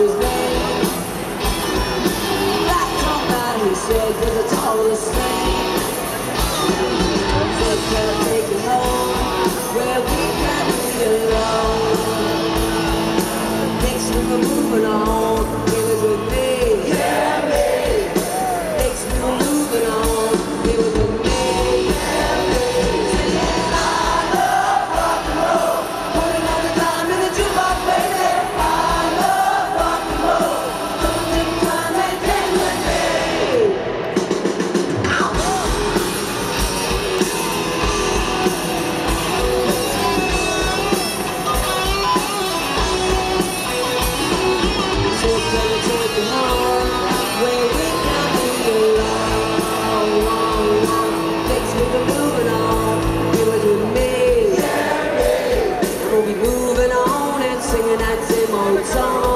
his name. Top out, he said, was the tallest thing. Said, can I take you home where we can be alone? We were moving on, we'll be moving on and singing that same old song.